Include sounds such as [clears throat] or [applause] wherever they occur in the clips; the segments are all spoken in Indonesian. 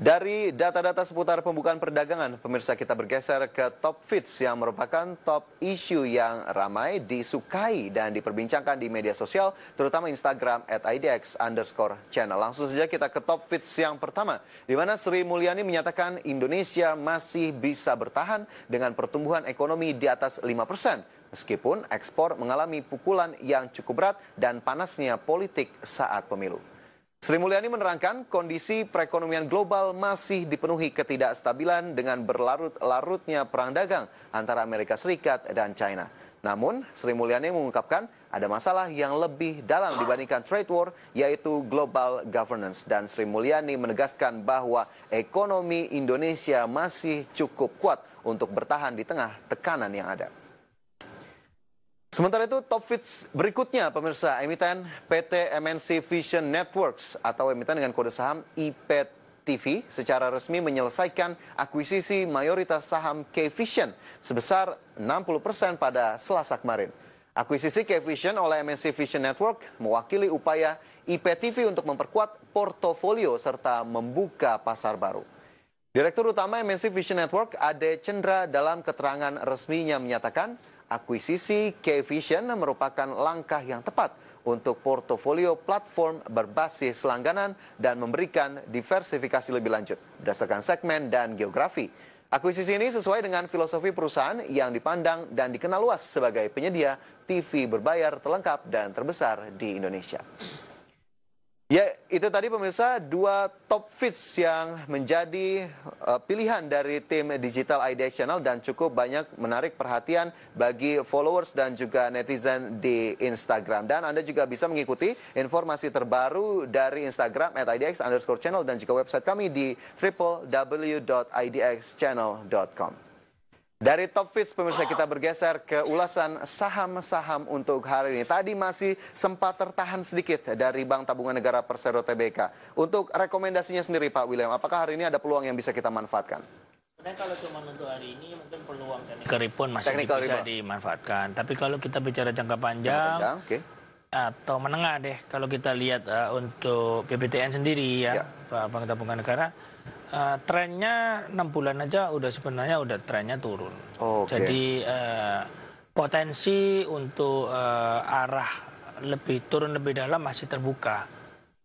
Dari data-data seputar pembukaan perdagangan, pemirsa kita bergeser ke top fits yang merupakan top isu yang ramai, disukai dan diperbincangkan di media sosial, terutama Instagram at IDX underscore channel. Langsung saja kita ke top fits yang pertama, di mana Sri Mulyani menyatakan Indonesia masih bisa bertahan dengan pertumbuhan ekonomi di atas 5 persen, meskipun ekspor mengalami pukulan yang cukup berat dan panasnya politik saat pemilu. Sri Mulyani menerangkan kondisi perekonomian global masih dipenuhi ketidakstabilan dengan berlarut-larutnya perang dagang antara Amerika Serikat dan China. Namun, Sri Mulyani mengungkapkan ada masalah yang lebih dalam dibandingkan trade war, yaitu global governance. Dan Sri Mulyani menegaskan bahwa ekonomi Indonesia masih cukup kuat untuk bertahan di tengah tekanan yang ada. Sementara itu, top fits berikutnya, pemirsa, emiten PT MNC Vision Networks atau emiten dengan kode saham IPTV secara resmi menyelesaikan akuisisi mayoritas saham K-Vision sebesar 60% pada selasa kemarin. Akuisisi K-Vision oleh MNC Vision Network mewakili upaya IPTV untuk memperkuat portofolio serta membuka pasar baru. Direktur Utama MNC Vision Network, Ade Cendra, dalam keterangan resminya menyatakan akuisisi K-Vision merupakan langkah yang tepat untuk portofolio platform berbasis langganan dan memberikan diversifikasi lebih lanjut berdasarkan segmen dan geografi. Akuisisi ini sesuai dengan filosofi perusahaan yang dipandang dan dikenal luas sebagai penyedia TV berbayar terlengkap dan terbesar di Indonesia. Ya, itu tadi pemirsa dua top fits yang menjadi uh, pilihan dari tim digital IDX Channel dan cukup banyak menarik perhatian bagi followers dan juga netizen di Instagram. Dan Anda juga bisa mengikuti informasi terbaru dari Instagram at IDX underscore channel dan juga website kami di www.idxchannel.com. Dari top fits pemirsa kita bergeser ke ulasan saham-saham untuk hari ini. Tadi masih sempat tertahan sedikit dari Bank Tabungan Negara Persero TBK. Untuk rekomendasinya sendiri Pak William, apakah hari ini ada peluang yang bisa kita manfaatkan? Dan kalau cuma untuk hari ini mungkin peluang teknikal pun masih technical bisa dimanfaatkan. Tapi kalau kita bicara jangka panjang, jangka panjang okay. atau menengah deh, kalau kita lihat uh, untuk BBTN sendiri ya, ya. Bank Tabungan Negara, uh, trennya enam bulan aja udah sebenarnya udah trennya turun. Oh, okay. Jadi uh, potensi untuk uh, arah lebih turun lebih dalam masih terbuka.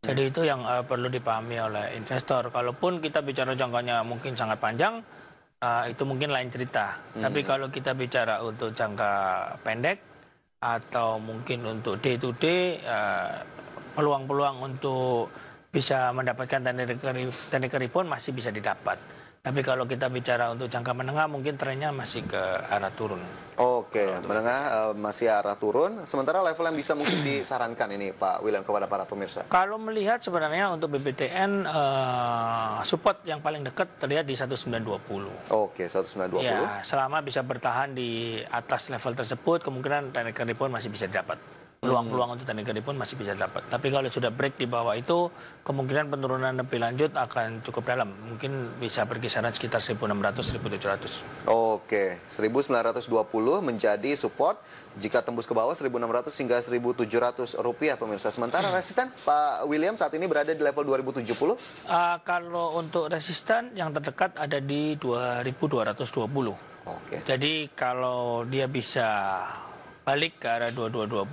Jadi hmm. itu yang uh, perlu dipahami oleh investor. Kalaupun kita bicara jangkanya mungkin sangat panjang, uh, itu mungkin lain cerita. Hmm. Tapi kalau kita bicara untuk jangka pendek atau mungkin untuk day to day, peluang-peluang untuk bisa mendapatkan teknik pun masih bisa didapat. Tapi kalau kita bicara untuk jangka menengah mungkin trennya masih ke arah turun. Oke, menengah uh, masih arah turun. Sementara level yang bisa mungkin [clears throat] disarankan ini Pak William kepada para pemirsa. Kalau melihat sebenarnya untuk BBTN uh, eh, support yang paling dekat terlihat di 1920. Oke, 1920. Ya, selama bisa bertahan di atas level tersebut kemungkinan teknik pun masih bisa didapat peluang-peluang untuk teknik pun masih bisa dapat. Tapi kalau sudah break di bawah itu, kemungkinan penurunan lebih lanjut akan cukup dalam. Mungkin bisa berkisaran sekitar 1.600-1.700. Oke, 1.920 menjadi support. Jika tembus ke bawah 1.600 hingga 1.700 rupiah pemirsa. Sementara hmm. resisten Pak William saat ini berada di level 2070? Uh, ah, kalau untuk resisten yang terdekat ada di 2.220. Oke. Jadi kalau dia bisa balik ke arah 2220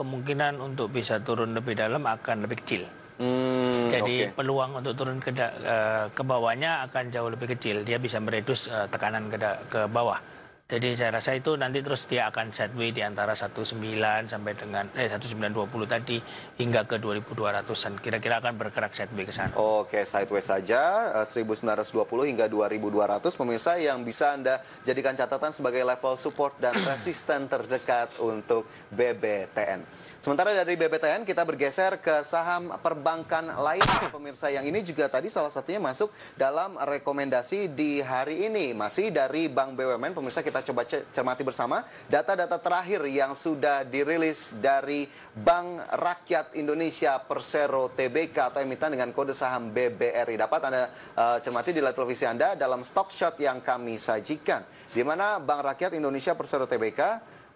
kemungkinan untuk bisa turun lebih dalam akan lebih kecil. Hmm, Jadi okay. peluang untuk turun ke, uh, ke bawahnya akan jauh lebih kecil. Dia bisa meredus uh, tekanan ke, ke bawah. Jadi saya rasa itu nanti terus dia akan sideways di antara 19 sampai dengan eh 1920 tadi hingga ke 2200-an. Kira-kira akan bergerak sideways ke sana. Oke, sideways saja 1920 eh, hingga 2200 pemirsa yang bisa Anda jadikan catatan sebagai level support dan resisten terdekat untuk BBTN. Sementara dari BBTN kita bergeser ke saham perbankan lain pemirsa yang ini juga tadi salah satunya masuk dalam rekomendasi di hari ini. Masih dari Bank BUMN pemirsa kita coba cermati bersama data-data terakhir yang sudah dirilis dari Bank Rakyat Indonesia Persero TBK atau emiten dengan kode saham BBRI. Dapat Anda uh, cermati di layar televisi Anda dalam stop shot yang kami sajikan. Di mana Bank Rakyat Indonesia Persero TBK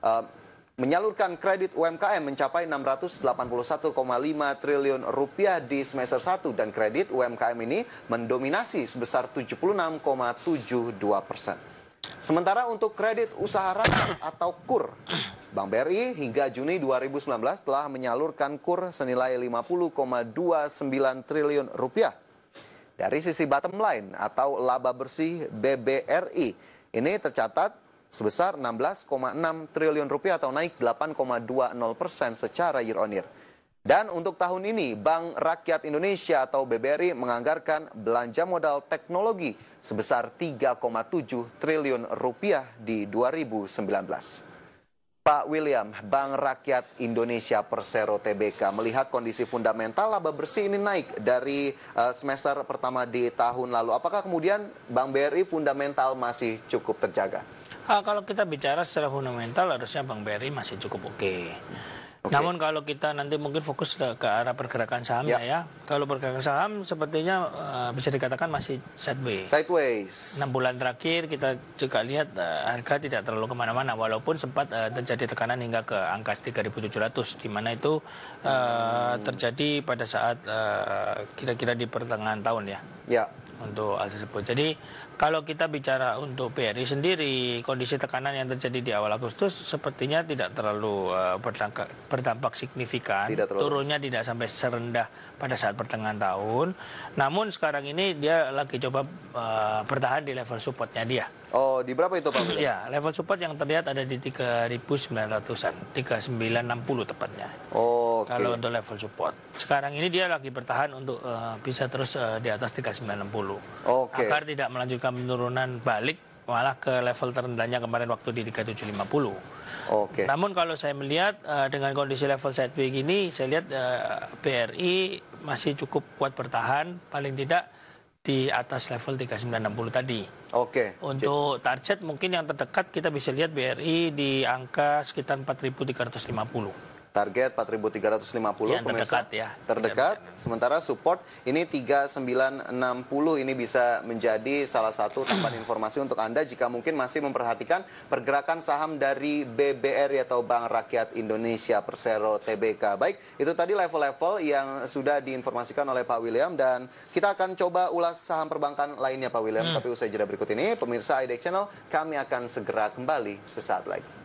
uh, menyalurkan kredit UMKM mencapai 681,5 triliun rupiah di semester 1 dan kredit UMKM ini mendominasi sebesar 76,72 persen. Sementara untuk kredit usaha rakyat atau KUR, Bank BRI hingga Juni 2019 telah menyalurkan KUR senilai 50,29 triliun rupiah. Dari sisi bottom line atau laba bersih BBRI, ini tercatat sebesar 16,6 triliun rupiah atau naik 8,20 persen secara year on year. Dan untuk tahun ini, Bank Rakyat Indonesia atau BBRI menganggarkan belanja modal teknologi sebesar 3,7 triliun rupiah di 2019. Pak William, Bank Rakyat Indonesia Persero TBK melihat kondisi fundamental laba bersih ini naik dari uh, semester pertama di tahun lalu. Apakah kemudian Bank BRI fundamental masih cukup terjaga? Uh, kalau kita bicara secara fundamental harusnya Bank BRI masih cukup oke. Okay. Okay. Namun kalau kita nanti mungkin fokus ke, ke arah pergerakan sahamnya ya. ya. Kalau pergerakan saham sepertinya uh, bisa dikatakan masih sideways. Sideways. 6 bulan terakhir kita juga lihat uh, harga tidak terlalu ke mana-mana walaupun sempat uh, terjadi tekanan hingga ke angka 3.700 di mana itu uh, hmm. terjadi pada saat kira-kira uh, di pertengahan tahun ya. Ya untuk hal tersebut. Jadi kalau kita bicara untuk BRI sendiri, kondisi tekanan yang terjadi di awal Agustus sepertinya tidak terlalu uh, berdampak, berdampak signifikan. Tidak terlalu. Turunnya tidak sampai serendah pada saat pertengahan tahun. Namun sekarang ini dia lagi coba uh, bertahan di level supportnya dia. Oh, di berapa itu Pak? ya, level support yang terlihat ada di 3.900-an, 3.960 tepatnya. Oh, okay. Kalau untuk level support. Sekarang ini dia lagi bertahan untuk uh, bisa terus uh, di atas 3.960. Okay. Agar tidak melanjutkan penurunan balik malah ke level terendahnya kemarin waktu di 3750. Oke. Namun kalau saya melihat uh, dengan kondisi level sideways gini, saya lihat uh, BRI masih cukup kuat bertahan, paling tidak di atas level 3960 tadi. Oke. Untuk target mungkin yang terdekat kita bisa lihat BRI di angka sekitar 4350 target 4.350 yang terdekat ya. Terdekat. Sementara support ini 3960 ini bisa menjadi salah satu tambahan [clears throat] informasi untuk Anda jika mungkin masih memperhatikan pergerakan saham dari BBRI atau Bank Rakyat Indonesia Persero TBK baik itu tadi level-level yang sudah diinformasikan oleh Pak William dan kita akan coba ulas saham perbankan lainnya Pak William. Hmm. tapi usai jeda berikut ini pemirsa IDEX Channel kami akan segera kembali sesaat lagi